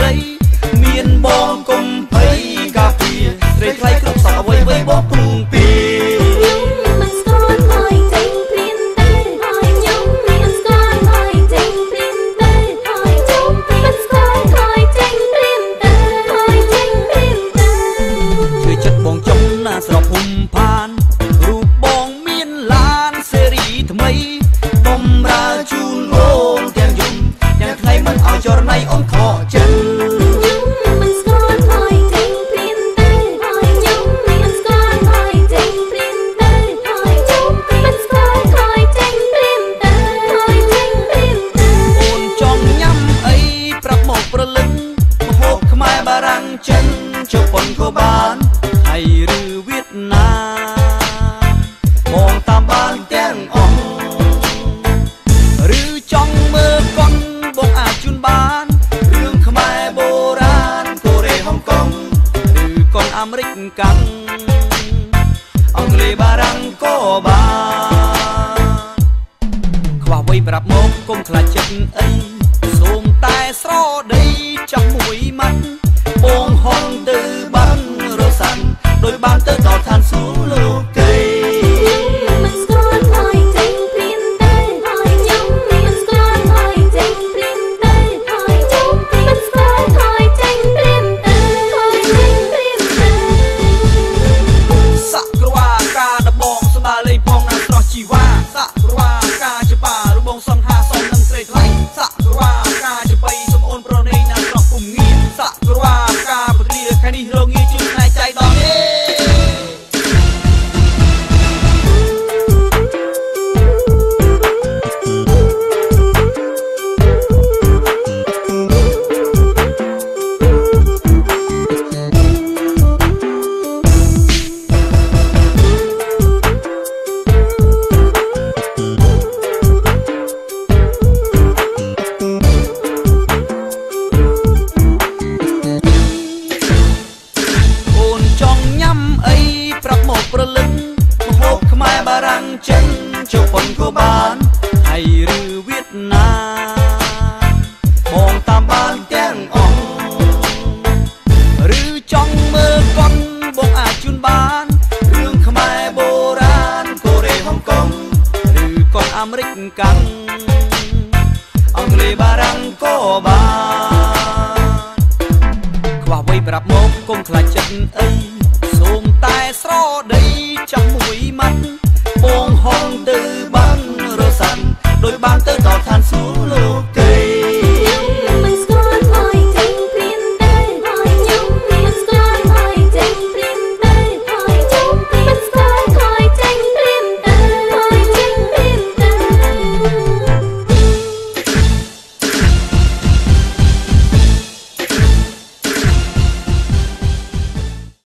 នឹងស្រី មានបងកុំភ័យកា ជប៉ុនក៏បានហើយឬវៀតណាមបងតាមបានទាំងអស់ឬចង់មើលកុនបងអាចជូនបានរឿងខ្មែរបុរាណកូរ៉េហុងកុងឬកុនអាមេរិកកាំងអង់គ្លេសបារាំងក៏បានខ្វះវ័យប្រាប់មកគុំខ្លាចចិត្តអីសូមតែស្រដីចាំមួយម៉ាត់ ចិ ប៉ុនក៏បានហើយឬវៀតណាមបងតាមបានទាំងអស់ឬចង់មើលកុនបងអាចជូនបានរឿងខ្មែរបុរាណកូរ៉េហុងកុងឬកុនអាមេរិកកាំងអង់គ្លេសបារាំងក៏បានខ្វះវ័យប្រាប់មកគុំខ្លាចចិត្តអី